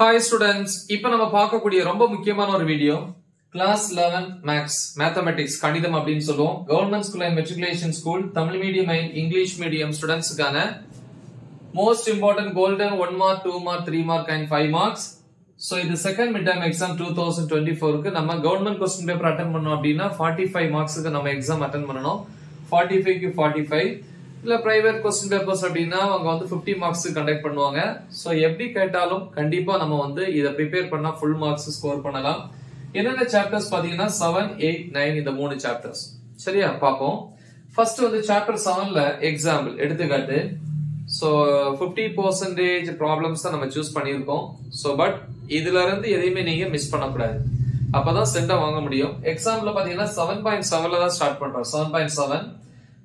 Hi students இப்போ நம்ம பார்க்கக்கூடிய ரொம்ப முக்கியமான ஒரு வீடியோ கிளாஸ் 11 மேக்ஸ் மேத்தமெட்டிக்ஸ் கணிதம் அப்படின்னு சொல்லுவோம். Government school and matriculation school Tamil medium and English medium ஸ்டூடெண்ட்ஸுக்கான most important golden one mark two mark three mark and five marks so இது second mid time exam two thousand twenty ஃபோருக்கு நம்ம government question paper attend பண்ணோம் அப்படின்னா forty five மார்க்ஸுக்கு நம்ம exam attend பண்ணணும். Forty ஃபைவ்க்கு forty five இல்ல பிரைவேட் கொஸ்டின் பேப்பர்ஸ் அப்படின்னா அவங்க வந்து 50 மார்க்ஸ் கண்டக்ட் பண்ணுவாங்க. ஸோ எப்படி கேட்டாலும் கண்டிப்பா நம்ம வந்து இதை ப்ரிப்பேர் பண்ணா ஃபுல் மார்க்ஸ் ஸ்கோர் பண்ணலாம். என்னென்ன சாப்டர்ஸ் பாத்தீங்கன்னா செவன் எயிட் நைன் இந்த மூணு சாப்டர்ஸ் சரியா? பார்ப்போம். ஃபர்ஸ்ட் வந்து சாப்டர் செவன்ல எக்ஸாம்பிள் எடுத்துக்காட்டு. ஸோ ஃபிஃப்டி பர்சன்டேஜ் ப்ராப்ளம்ஸ் தான் நம்ம சூஸ் பண்ணியிருக்கோம். ஸோ பட் இதுல இருந்து எதையுமே நீங்க மிஸ் பண்ணக்கூடாது. அப்பதான் சென்டா வாங்க முடியும். எக்ஸாம்பிள் பாத்தீங்கன்னா செவன் பாயிண்ட் செவன்ல தான் ஸ்டார்ட் பண்றோம். செவன் பாயிண்ட் செவன்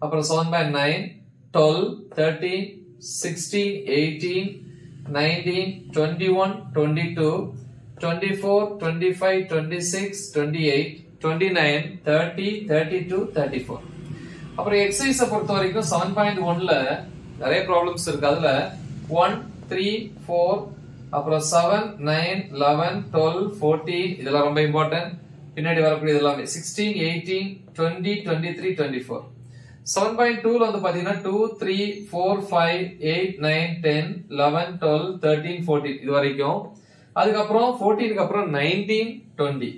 அப்புறம் seven point nine twelve thirteen sixteen eighteen nineteen twenty one twenty two twenty four twenty five twenty six twenty eight twenty thirty thirty two thirty four அப்புறம் எக்ஸசைஸை பொறுத்த வரைக்கும் seven point ஒன்ல நிறைய problems இருக்கு. அதுல one three four அப்புறம் seven nine eleven twelve fourteen இதெல்லாம் ரொம்ப இம்பார்ட்டன்ட் பின்னாடி வரக்கூடிய எல்லாமே sixteen eighteen twenty twenty three twenty four seven point டூல வந்து பாத்தீங்கன்னா two three four five eight nine ten eleven twelve thirteen fourteen இது வரைக்கும். அதுக்கப்புறம் ஃபோர்டீனுக்கு அப்புறம் நைன்டீன் டுவெண்ட்டி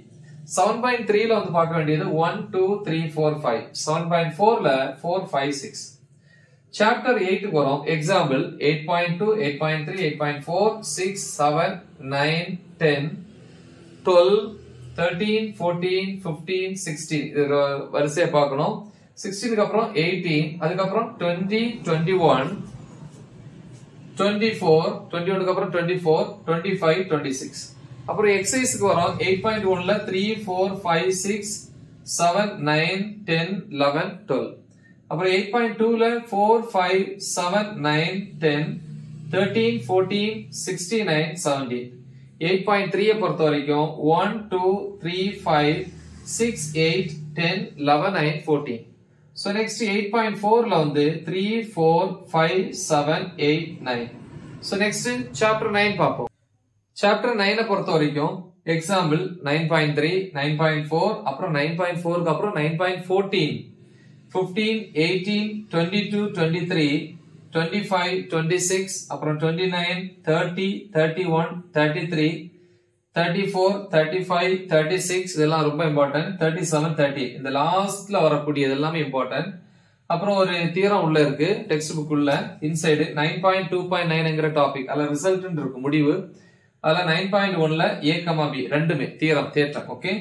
செவன் பாயிண்ட் த்ரீல வந்து பார்க்க வேண்டியது one two three four five seven point ஃபோர்ல ஃபோர் ஃபைவ் சிக்ஸ் சாப்டர் எயிட்டுக்கு வரும். Example eight point two eight point three eight point four six seven nine ten twelve thirteen fourteen fifteen sixteen இது வரிசையை பார்க்கணும். சிக்ஸ்டீனுக்கு அப்புறம் எயிட்டீன் அதுக்கப்புறம் twenty twenty one twenty four twenty ஒனுக்கு அப்புறம் twenty four twenty five twenty six அப்புறம் எக்ஸசைஸ்க்கு வரும் எயிட் பாயிண்ட் ஒன்ல three four five six seven nine ten eleven twelve அப்புறம் எயிட் பாயிண்ட் டூல four five seven nine ten thirteen fourteen sixty nine seventeen eight point த்ரீயை பொறுத்த வரைக்கும் one two three five six eight ten eleven nine fourteen so next eight point ஃபோரில் வந்து three four five seven eight nine so next chapter nine பார்ப்போம் chapter நைனை பொறுத்த வரைக்கும் example nine point three nine point four அப்புறம் nine point ஃபோருக்கு அப்புறம் nine point fourteen fifteen eighteen twenty two twenty three twenty five twenty six அப்புறம் twenty nine thirty thirty one thirty three thirty four thirty five thirty six இதெல்லாம் ரொம்ப important thirty seven thirty இந்த லாஸ்ட்ல வரக்கூடியது எல்லாமே important அப்புறம் ஒரு theorem உள்ள இருக்கு. டெக்ஸ்ட் புக் உள்ள inside nine point two point நைன்ங்கிற topic அதுல ரிசல்ட் இருக்கு முடிவு. அதுல நைன் பாயிண்ட் ஒன்ல ஏ கமா பி ரெண்டுமே தீரம் தேற்றம் ஓகே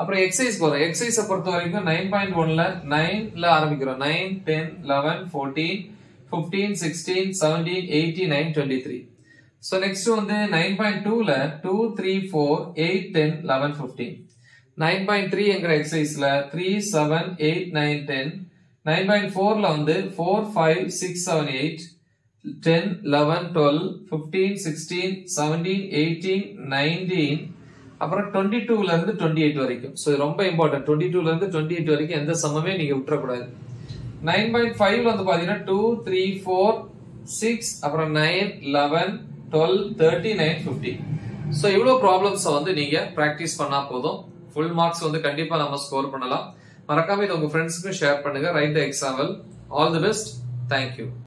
அப்புறம் எக்ஸசைஸ் போறோம். எக்ஸசைஸை பொறுத்த வரைக்கும் நைன் பாயிண்ட் ஒன்ல நைன்ல ஆரம்பிக்கிறோம். Nine ten eleven fourteen fifteen sixteen seventeen eighteen nine twenty three so next வந்து நைன் பாயிண்ட் டூல two three four eight ten eleven fifteen nine point three என்கிற எக்ஸசைஸ்ல three seven eight nine ten nine point ஃபோர்ல வந்து four five six seven eight ten eleven twelve fifteen sixteen seventeen eighteen nineteen அப்புறம் twenty டூல இருந்து twenty eight வரைக்கும் so ரொம்ப important twenty டூல இருந்து டுவெண்ட்டி எயிட் வரைக்கும் எந்த சமமே நீங்க விட்டுறக்கூடாது. நைன் பாயிண்ட் ஃபைவ்ல வந்து பாத்தீங்கன்னா டூ த்ரீ ஃபோர் சிக்ஸ் அப்புறம் nine eleven twelve thirty nine fifty so இவ்வளோ ப்ராப்ளம்ஸை வந்து நீங்க ப்ராக்டிஸ் பண்ணா போதும். ஃபுல் மார்க்ஸ் வந்து கண்டிப்பா நம்ம ஸ்கோர் பண்ணலாம். மறக்காம இதை உங்க ஃப்ரெண்ட்ஸுக்கும் ஷேர் பண்ணுங்க. Write the example all the best thank you